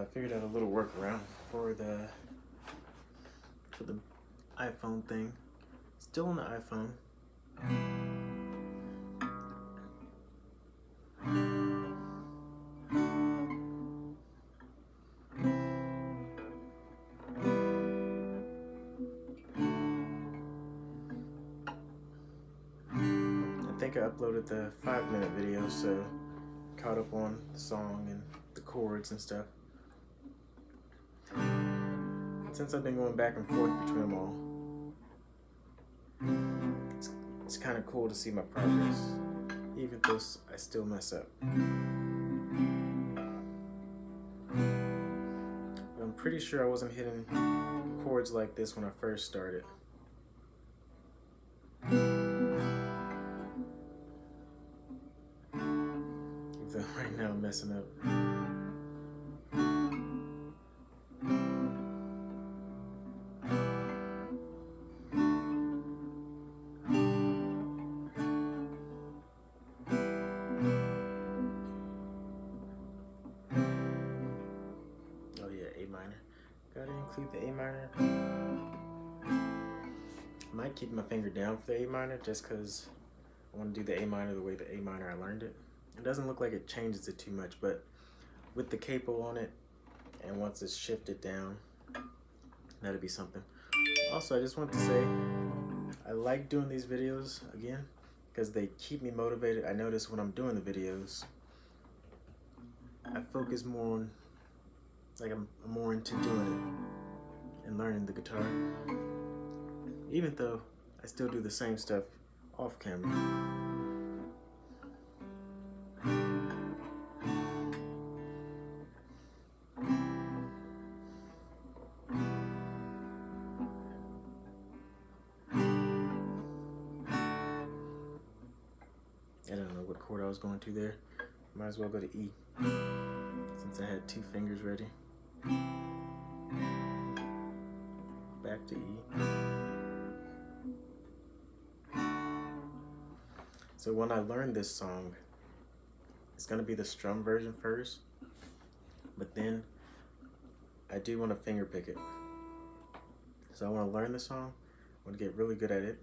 I figured out a little workaround for the for the iPhone thing. Still on the iPhone. I think I uploaded the five minute video, so caught up on the song and the chords and stuff. Since I've been going back and forth between them all, it's, it's kind of cool to see my progress, even though I still mess up. But I'm pretty sure I wasn't hitting chords like this when I first started. Even right now I'm messing up. Gotta include the A minor. I might keep my finger down for the A minor just because I want to do the A minor the way the A minor I learned it. It doesn't look like it changes it too much, but with the capo on it, and once it's shifted down, that'll be something. Also, I just want to say, I like doing these videos again because they keep me motivated. I notice when I'm doing the videos, I focus more on, like I'm, I'm more into doing it and learning the guitar. Even though I still do the same stuff off camera. I don't know what chord I was going to there. Might as well go to E since I had two fingers ready. Back to E. So when I learned this song, it's gonna be the strum version first, but then I do want to finger pick it. So I want to learn the song, I want to get really good at it,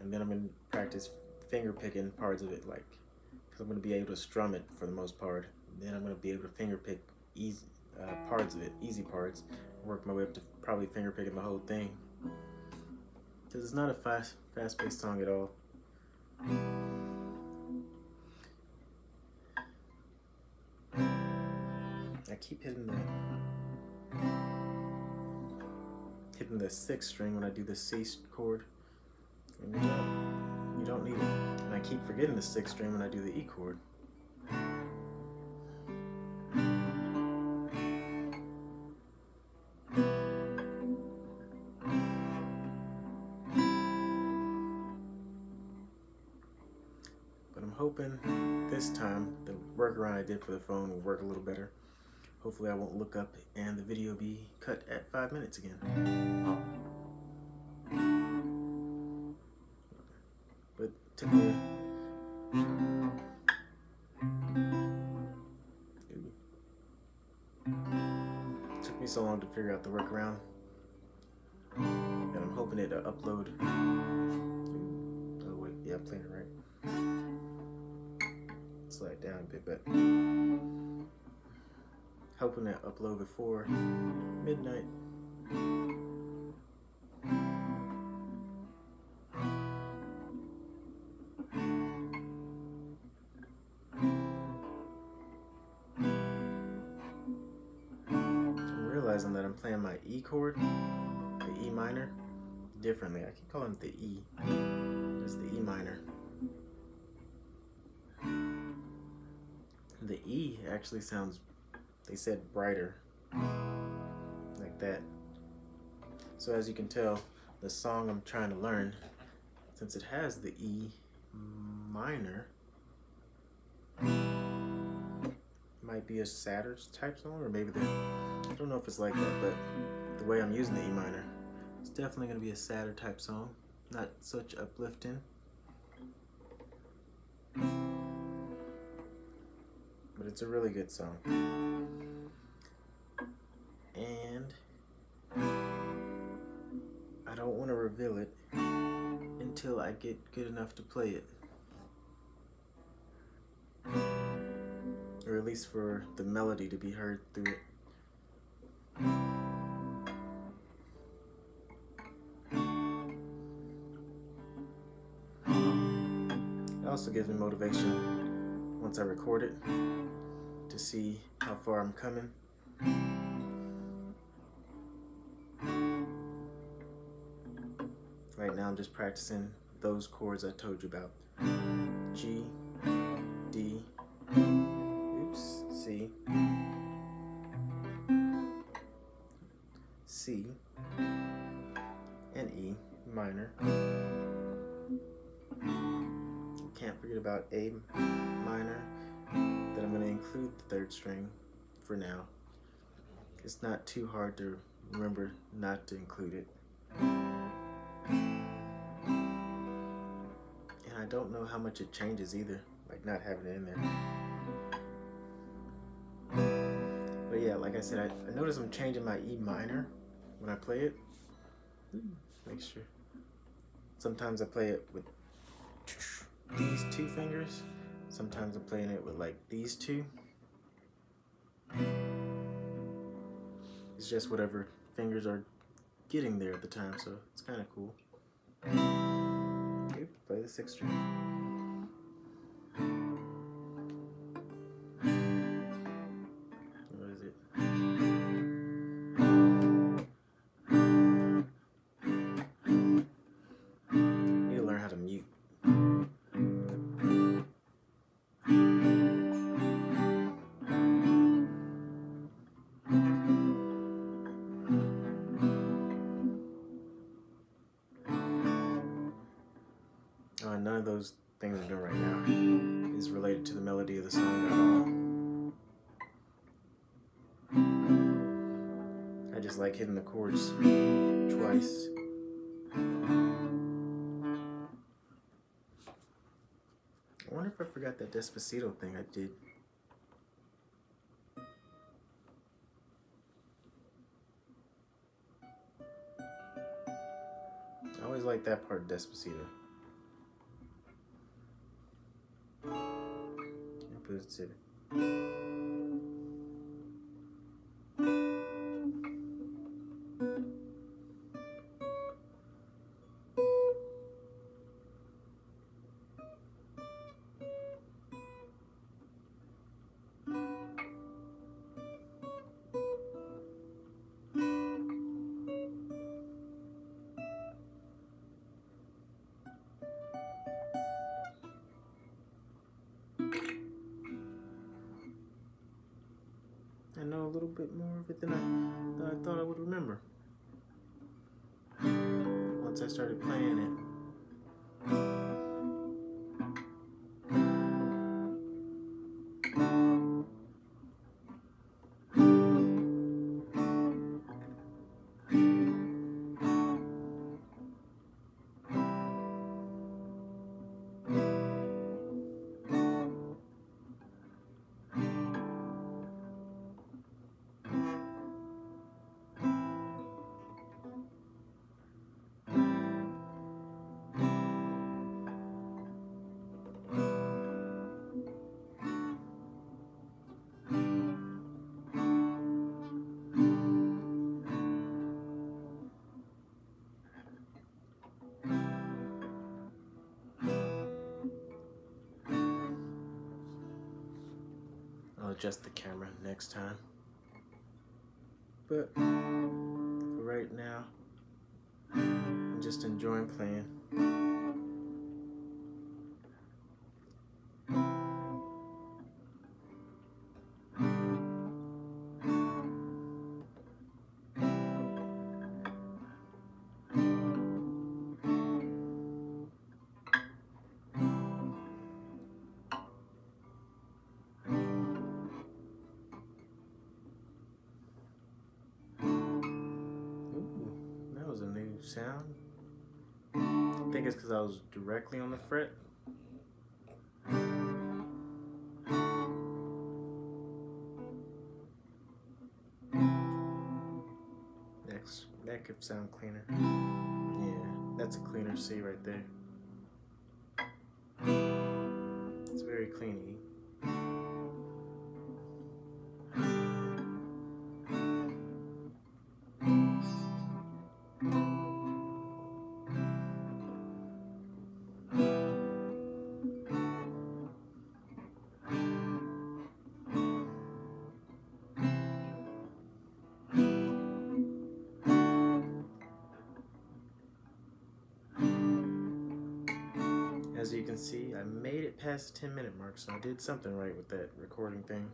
and then I'm gonna practice finger picking parts of it, like, because I'm gonna be able to strum it for the most part. Then I'm gonna be able to finger pick easy uh, parts of it, easy parts, work my way up to probably finger picking the whole thing. Because it's not a fast, fast-paced song at all. I keep hitting the hitting the sixth string when I do the C chord. And you don't, you don't need it. And I keep forgetting the sixth string when I do the E chord. Time the workaround I did for the phone will work a little better. Hopefully I won't look up and the video be cut at five minutes again. But took me took me so long to figure out the workaround. And I'm hoping it uh, upload. Oh wait, yeah, I'm playing it right. Slide down a bit, but hoping to upload before midnight. I'm realizing that I'm playing my E chord, the E minor, differently. I keep calling it the E. It's the E minor. The E actually sounds, they said brighter, like that. So as you can tell, the song I'm trying to learn, since it has the E minor, might be a sadder type song, or maybe the, I don't know if it's like that, but the way I'm using the E minor, it's definitely gonna be a sadder type song, not such uplifting. it's a really good song. And I don't want to reveal it until I get good enough to play it. Or at least for the melody to be heard through it. It also gives me motivation once I record it to see how far I'm coming. Right now I'm just practicing those chords I told you about. G, D, oops, C, C, and E minor. Can't forget about A minor, that I'm going to include the third string for now. It's not too hard to remember not to include it. And I don't know how much it changes either, like not having it in there. But yeah, like I said, I, I notice I'm changing my E minor when I play it. Make sure. Sometimes I play it with these two fingers. Sometimes I'm playing it with like these two. It's just whatever fingers are getting there at the time, so it's kind of cool. Okay, play the sixth string. Like hitting the chords twice. I wonder if I forgot that Despacito thing I did. I always like that part of Despacito. Little bit more of it than I, than I thought I would remember. Once I started playing it. I'll adjust the camera next time. But for right now, I'm just enjoying playing. Sound. I think it's because I was directly on the fret. Next, that could sound cleaner. Yeah, That's a cleaner C right there. It's very clean E. can see, I made it past the 10 minute mark, so I did something right with that recording thing.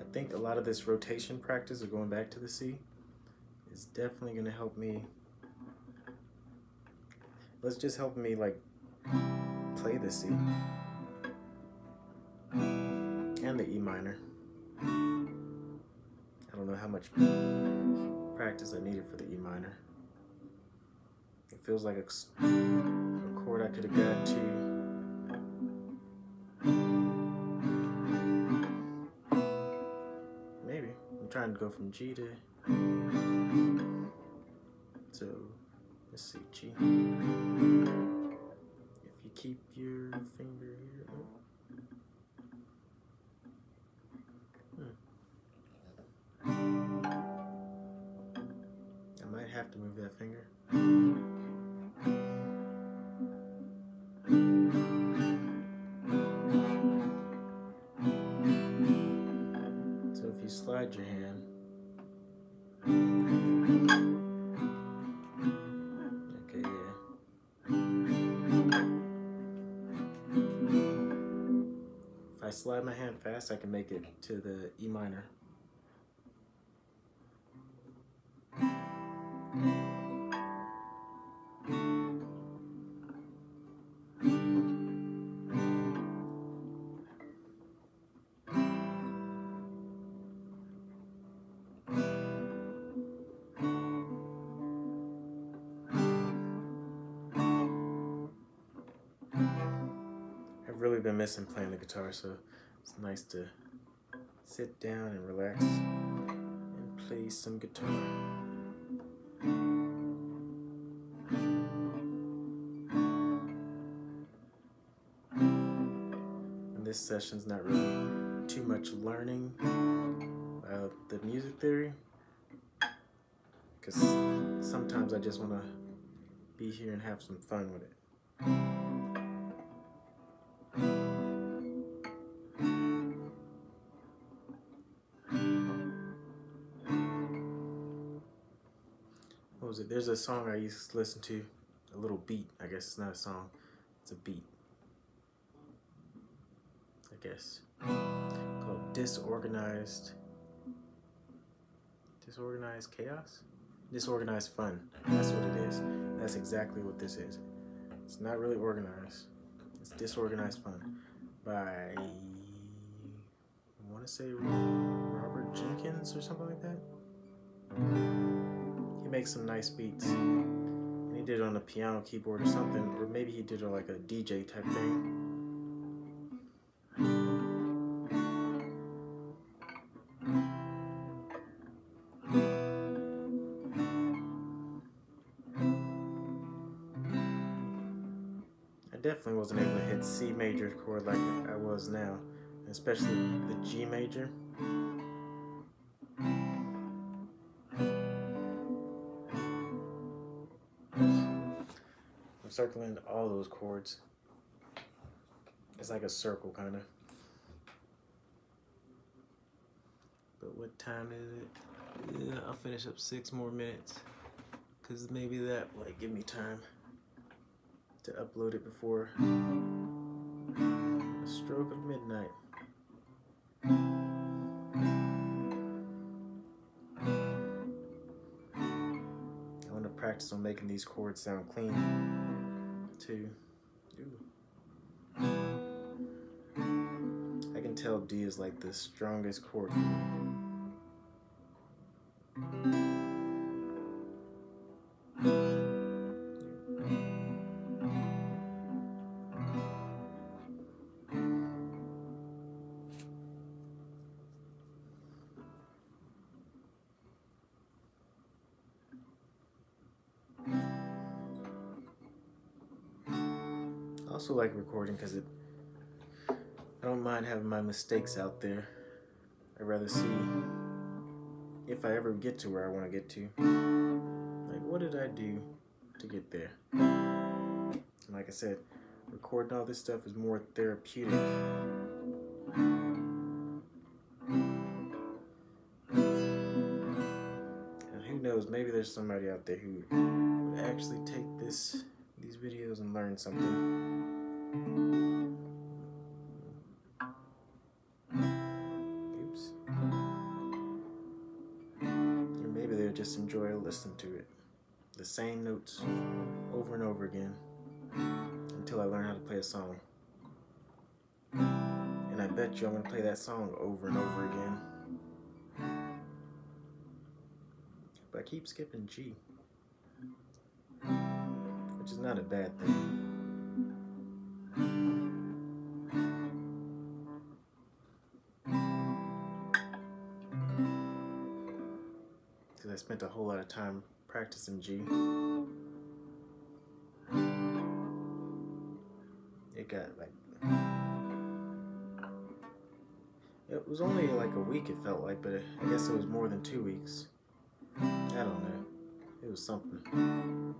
I think a lot of this rotation practice of going back to the C is definitely going to help me. Let's just help me like play the C and the E minor. I don't know how much practice I needed for the E minor. It feels like a, a chord I could have got to. Maybe. I'm trying to go from G to. So, let's see, G keep your finger here. Hmm. I might have to move that finger. So if you slide your hand, slide my hand fast, I can make it to the E minor. Really been missing playing the guitar, so it's nice to sit down and relax and play some guitar. And this session's not really too much learning about the music theory, because sometimes I just want to be here and have some fun with it. Was it? There's a song I used to listen to, a little beat. I guess it's not a song, it's a beat. I guess. Called Disorganized. Disorganized Chaos? Disorganized Fun. That's what it is. That's exactly what this is. It's not really organized. It's disorganized fun by I want to say Robert Jenkins or something like that. He makes some nice beats. And he did it on a piano keyboard or something, or maybe he did it like a DJ type thing. I definitely wasn't able to hit C major chord like I was now, especially the G major. Circling all those chords. It's like a circle, kind of. But what time is it? Yeah, I'll finish up six more minutes. Because maybe that might give me time to upload it before the stroke of midnight. I want to practice on making these chords sound clean Ooh. I can tell D is like the strongest chord also like recording because it. I don't mind having my mistakes out there. I'd rather see if I ever get to where I want to get to. Like, what did I do to get there? like I said, recording all this stuff is more therapeutic. And who knows, maybe there's somebody out there who would actually take this these videos and learn something. Oops. Or maybe they'll just enjoy listening to it. The same notes over and over again until I learn how to play a song. And I bet you I'm going to play that song over and over again. But I keep skipping G. Which is not a bad thing. I spent a whole lot of time practicing G. It got like it was only like a week it felt like but i guess it was more than two weeks I don't know. It was something.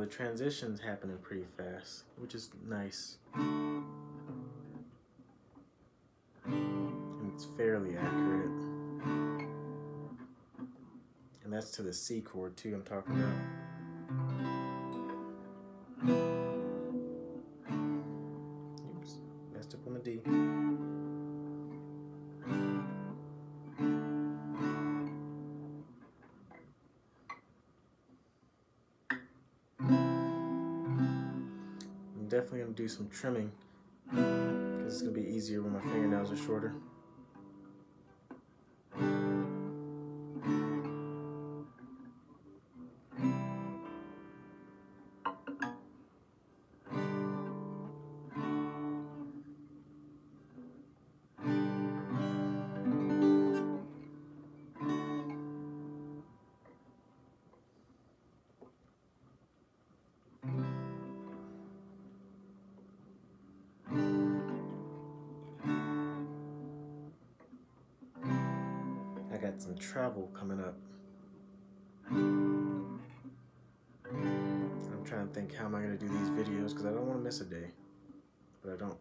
The transition's happening pretty fast, which is nice. And it's fairly accurate. And that's to the C chord too I'm talking about. Oops, messed up on the D. definitely going to do some trimming because it's going to be easier when my fingernails are shorter. Some travel coming up. I'm trying to think how am I going to do these videos because I don't want to miss a day. But I don't.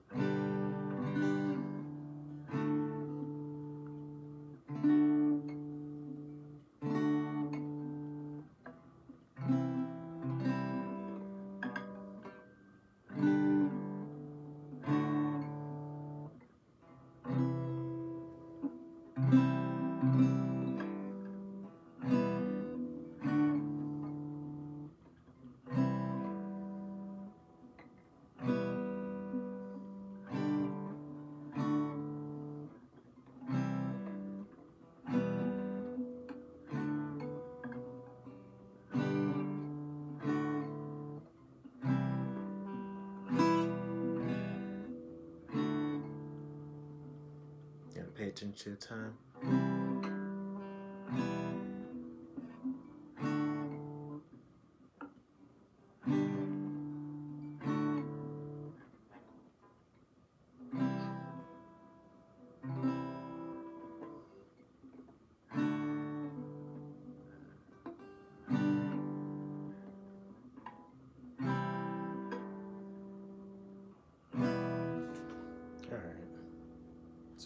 Attention to the time.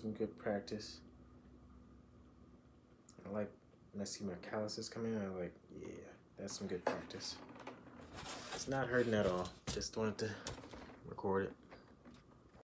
Some good practice. I like when I see my calluses coming in, I'm like, yeah, that's some good practice. It's not hurting at all. Just wanted to record it.